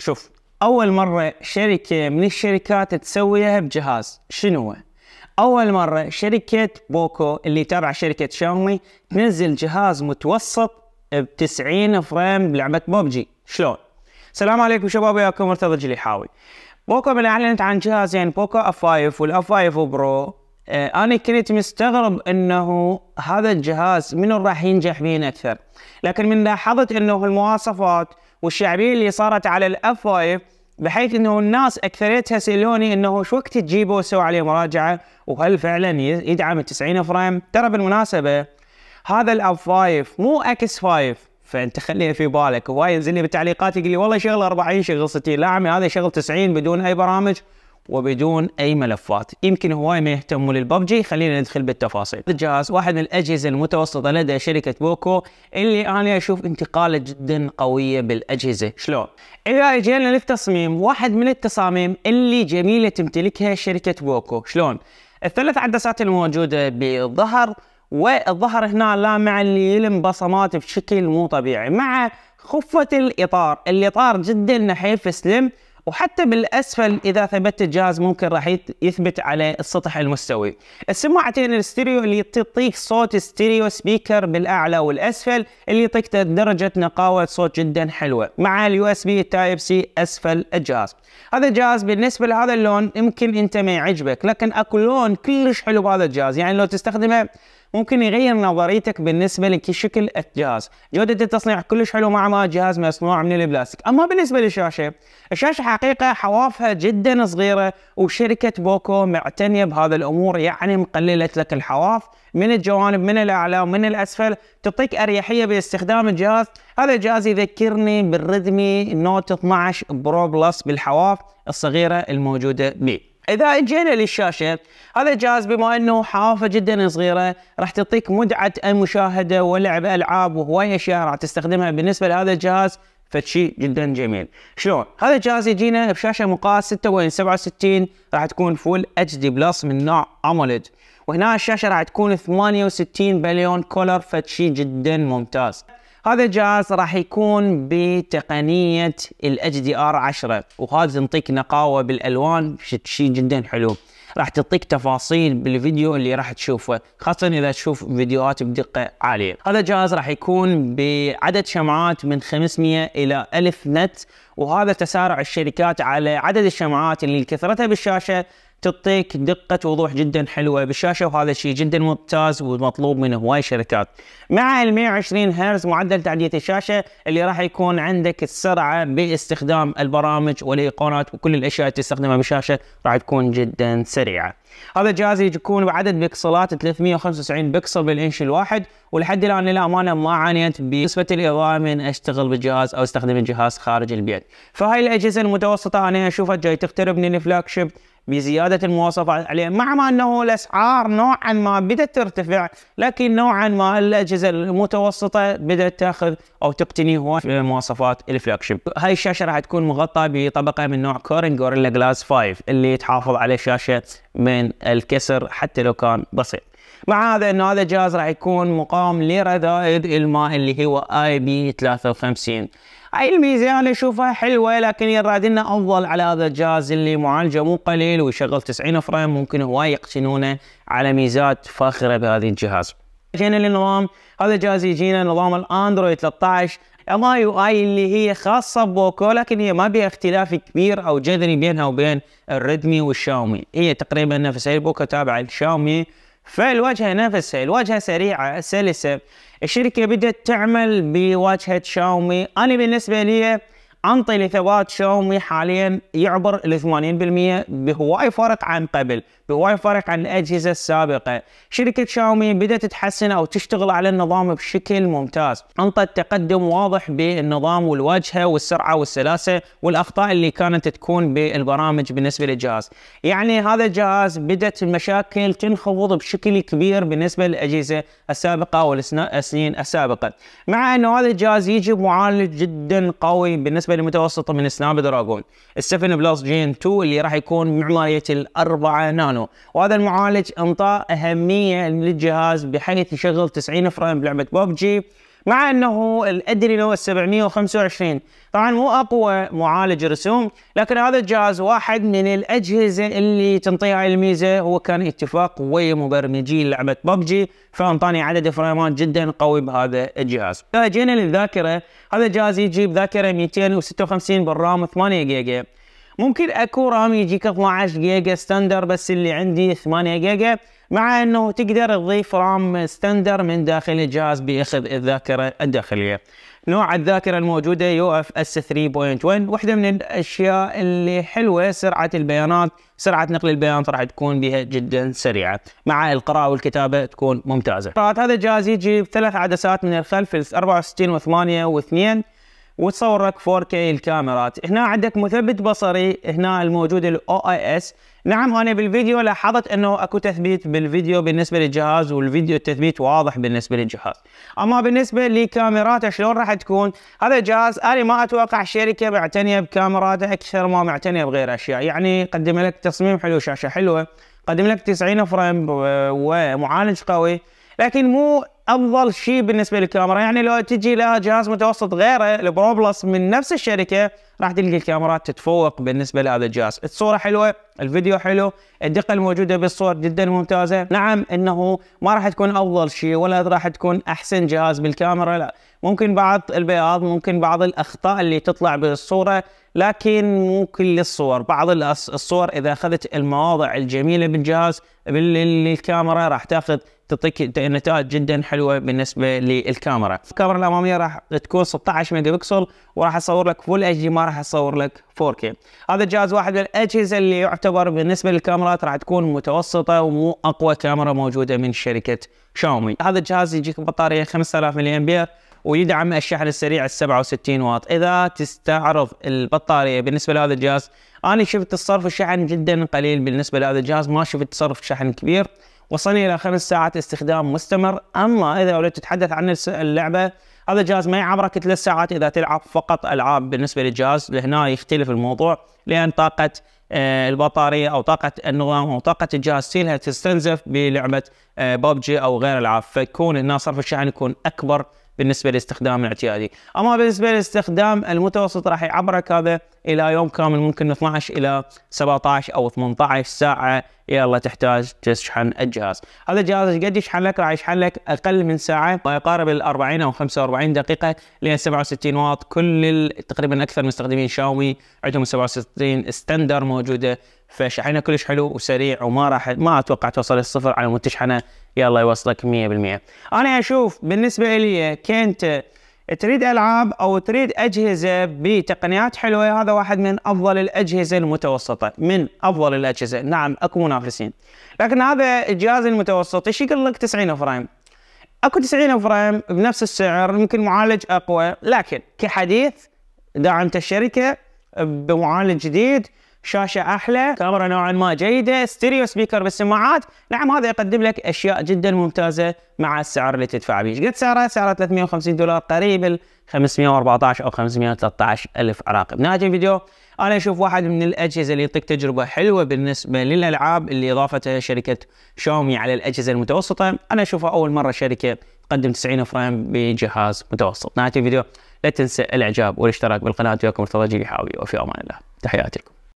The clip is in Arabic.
شوف. أول مرة شركة من الشركات تسويها بجهاز شنو؟ أول مرة شركة بوكو اللي تابع شركة شاومي تنزل جهاز متوسط ب 90 frame بلعبه بوبجي شلون؟ السلام عليكم شباب وياكم مرتضى الجليحاوي. بوكو من اعلنت عن جهازين بوكو F 5 وال F 5 Pro آه أنا كنت مستغرب إنه هذا الجهاز منو راح ينجح به أكثر. لكن من لاحظت إنه المواصفات والشعبية اللي صارت على ال F 5 بحيث إنه الناس اكثريتها سالوني إنه شو وقت تجيبه وسوي عليه مراجعة؟ وهل فعلا يدعم ال 90 frame؟ ترى بالمناسبة هذا ال F 5 مو X 5 فأنت خليها في بالك. هواي ينزل لي بالتعليقات يقول لي والله شغل 40 شغل 60 لا عمي هذا شغل 90 بدون أي برامج. وبدون أي ملفات. يمكن هواي ما يهتموا للببجي خلينا ندخل بالتفاصيل. الجهاز واحد من الأجهزة المتوسطة لدى شركة بوكو اللي أنا أشوف انتقالة جدا قوية بالأجهزة. شلون؟ إذا إجينا للتصميم واحد من التصاميم اللي جميلة تمتلكها شركة بوكو. شلون؟ الثلاث عدسات الموجودة بالظهر والظهر هنا لامع اللي يلم بصمات بشكل مو طبيعي مع خفة الإطار. الإطار جدا نحيف سلم وحتى بالأسفل إذا ثبت الجهاز ممكن راح يثبت على السطح المستوي. السماعتين الستيريو اللي تعطيك صوت stereo speaker بالأعلى والأسفل اللي يعطيك درجة نقاوة صوت جدا حلوة مع ال USB Type-C أسفل الجهاز. هذا الجهاز بالنسبة لهذا اللون يمكن أنت ما يعجبك لكن أكو لون كلش حلو بهذا الجهاز يعني لو تستخدمه ممكن يغير نظريتك بالنسبة لشكل الجهاز. جودة التصنيع كلش حلو مع ما جهاز مصنوع من البلاستيك. أما بالنسبة للشاشة الشاشة حقيقة حوافها جدا صغيرة وشركة بوكو معتنية بهذا الأمور يعني مقللت لك الحواف من الجوانب من الأعلى ومن الأسفل تعطيك أريحية باستخدام الجهاز. هذا الجهاز يذكرني بال Redmi Note 12 Pro Plus بالحواف الصغيرة الموجودة به إذا اجينا للشاشة هذا الجهاز بما إنه حافة جدا صغيرة راح تعطيك متعه المشاهدة ولعب ألعاب وهواي أشياء راح تستخدمها. بالنسبة لهذا الجهاز فشي جدا جميل. شلون؟ هذا الجهاز يجينا بشاشة مقاس 6.67 راح تكون Full HD Plus من نوع AMOLED وهنا الشاشة راح تكون 68 billion color فشي جدا ممتاز. هذا الجهاز راح يكون بتقنية ال HDR 10 وهذا تنطيك نقاوة بالألوان شيء جدا حلو. راح تعطيك تفاصيل بالفيديو اللي راح تشوفه خاصة إذا تشوف فيديوهات بدقة عالية. هذا الجهاز راح يكون بعدد شمعات من 500 إلى 1000 nit وهذا تسارع الشركات على عدد الشمعات اللي كثرتها بالشاشة تعطيك دقة وضوح جدا حلوة بالشاشة وهذا الشيء جدا ممتاز ومطلوب من هواي شركات مع ال 120 هرتز معدل تعدية الشاشة اللي راح يكون عندك السرعة باستخدام البرامج والإيقونات وكل الأشياء اللي تستخدمها بالشاشة راح تكون جدا سريعة. هذا الجهاز يكون بعدد بكسلات 395 بكسل بالإنش الواحد ولحد الآن للامانه ما عانيت بنسبة الاضاءه من أشتغل بالجهاز أو أستخدم الجهاز خارج البيت. فهاي الأجهزة المتوسطة أنا أشوفها جاي تقترب من ال flagship بزيادة المواصفات عليه. مع ما أنه الأسعار نوعا ما بدأت ترتفع لكن نوعا ما الأجهزة المتوسطة بدأت تأخذ أو تقتني هو في مواصفات ال flagship هاي الشاشة راح تكون مغطاة بطبقة من نوع Corning Gorilla Glass 5 اللي تحافظ على الشاشة من الكسر حتى لو كان بسيط. مع هذا انه هذا الجهاز راح يكون مقاوم لرذائذ الماء اللي هو IP 53 هاي الميزه أنا اشوفها حلوة لكن يراد لنا أفضل على هذا الجهاز اللي معالجه مو قليل ويشغل 90 frame ممكن هواي يقتنونه على ميزات فاخرة بهذا الجهاز. جينا للنظام. هذا الجهاز يجينا نظام الأندرويد 13 MIUI اللي هي خاصة بوكو لكن هي ما بها اختلاف كبير أو جذري بينها وبين ال Redmi والشاومي. هي تقريبا نفسها بوكو تابعة للشاومي فالواجهة نفسها الواجهة سريعة سلسة. الشركة بدأت تعمل بواجهة شاومي. أنا بالنسبة لي انطي لثبات شاومي حاليا يعبر ال 80% بهواي فرق عن قبل بهواي فرق عن الأجهزة السابقة. شركة شاومي بدأت تحسن أو تشتغل على النظام بشكل ممتاز. أنطت تقدم واضح بالنظام والواجهه والسرعة والسلاسة والأخطاء اللي كانت تكون بالبرامج بالنسبة للجهاز. يعني هذا الجهاز بدأت المشاكل تنخفض بشكل كبير بالنسبة للأجهزة السابقة والسنين السابقة. مع إنه هذا الجهاز يجي بمعالج جدا قوي بالنسبة للمتوسطه من Snapdragon ال 7 Plus Gen 2 اللي راح يكون بمعماريه الأربعة نانو. نانو وهذا المعالج انطى أهمية للجهاز بحيث يشغل 90 frame بلعبة ببجي مع أنه ال Adreno 725 طبعا مو أقوى معالج رسوم لكن هذا الجهاز واحد من الأجهزة اللي تنطيها الميزة. هو كان اتفاق ويا مبرمجي لعبة ببجي فانطاني عدد فريمات جدا قوي بهذا الجهاز. جينا للذاكرة. هذا الجهاز يجي بذاكره 256 بال RAM 8 جيجا. ممكن أكو RAM يجيك 12 جيجا standard بس اللي عندي 8 جيجا مع إنه تقدر تضيف RAM standard من داخل الجهاز باخذ الذاكرة الداخلية. نوع الذاكرة الموجودة UFS 3.1 واحدة من الأشياء اللي حلوة سرعة البيانات سرعة نقل البيانات راح تكون بها جدا سريعة مع القراءة والكتابة تكون ممتازة. هذا الجهاز يجي بثلاث عدسات من الخلف 64 و8 و2 وتصور لك 4K الكاميرات. هنا عندك مثبت بصري هنا الموجود ال OIS نعم أنا بالفيديو لاحظت إنه أكو تثبيت بالفيديو بالنسبة للجهاز والفيديو التثبيت واضح بالنسبة للجهاز. أما بالنسبة لكاميراته شلون راح تكون؟ هذا الجهاز أنا ما أتوقع شركة معتنية بكاميراته أكثر ما معتنية بغير أشياء. يعني قدم لك تصميم حلو شاشة حلوة قدم لك 90 frame ومعالج قوي لكن مو أفضل شيء بالنسبة للكاميرا. يعني لو تجي لها جهاز متوسط غيره ال Pro Plus من نفس الشركة راح تلقى الكاميرات تتفوق بالنسبة لهذا الجهاز. الصورة حلوة الفيديو حلو الدقة الموجودة بالصور جدا ممتازة. نعم إنه ما راح تكون أفضل شيء ولا راح تكون أحسن جهاز بالكاميرا لا. ممكن بعض البياض ممكن بعض الأخطاء اللي تطلع بالصورة لكن مو كل الصور. بعض الصور إذا أخذت المواضع الجميلة بالجهاز بالكاميرا راح تأخذ تعطيك نتائج جدا حلوة بالنسبة للكاميرا. الكاميرا الأمامية راح تكون 16 ميجا بكسل وراح أصور لك full HD ما راح أصور لك 4K هذا الجهاز واحد من الأجهزة اللي يعتبر بالنسبة للكاميرات راح تكون متوسطة ومو أقوى كاميرا موجودة من شركة شاومي هذا الجهاز يجيك بطارية 5000 ملي امبير ويدعم الشحن السريع ال 67 واط. إذا تستعرض البطارية بالنسبة لهذا الجهاز أنا شفت الصرف الشحن جدا قليل بالنسبة لهذا الجهاز ما شفت صرف شحن كبير. وصلني إلى خمس ساعات استخدام مستمر. أما إذا اريد تتحدث عن اللعبة هذا الجهاز ما يعبرك ثلاث ساعات إذا تلعب فقط ألعاب بالنسبة للجهاز. لهنا يختلف الموضوع لأن طاقة آه، البطارية أو طاقة النظام أو طاقة الجهاز تستنزف بلعبة ببجي آه، أو غير العاب فيكون هنا صرف الشحن يكون أكبر بالنسبة للاستخدام الاعتيادي. أما بالنسبة للاستخدام المتوسط راح يعبرك هذا إلى يوم كامل ممكن 12 إلى 17 أو 18 ساعة يلا تحتاج تشحن الجهاز. هذا الجهاز قد يشحن لك راح يشحن لك أقل من ساعة ويقارب ال 40 أو 45 دقيقة لأن 67 واط. كل تقريبا أكثر مستخدمين شاومي عندهم 67 standard موجودة فشحنها كلش حلو وسريع وما راح ما أتوقع توصل للصفر على مود تشحنه يلا يوصلك 100% أنا أشوف بالنسبة لي كنت تريد ألعاب أو تريد أجهزة بتقنيات حلوة هذا واحد من أفضل الأجهزة المتوسطة من أفضل الأجهزة. نعم أكو منافسين. لكن هذا الجهاز المتوسط إيش يقول لك 90 frame؟ أكو 90 frame بنفس السعر يمكن معالج أقوى لكن كحديث دعمت الشركة بمعالج جديد شاشة أحلى كاميرا نوعا ما جيدة stereo speaker بالسماعات. نعم هذا يقدم لك أشياء جدا ممتازة مع السعر اللي تدفع به. قد سعره؟ سعره 350 دولار قريب ال 514 أو 513 ألف عراقي بنهايه الفيديو أنا أشوف واحد من الأجهزة اللي يعطيك تجربة حلوة بالنسبة للألعاب اللي اضافتها شركة شاومي على الأجهزة المتوسطة. أنا أشوفها أول مرة شركة تقدم 90 فريم بجهاز متوسط. نهايه الفيديو لا تنسى الإعجاب والاشتراك بالقناة. وياكم مرتضى جيلي حاوي وفي أمان الله. تحياتي لكم.